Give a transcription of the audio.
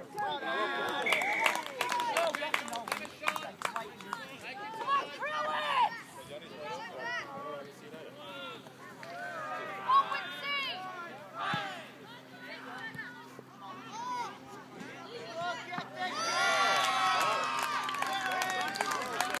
Yeah.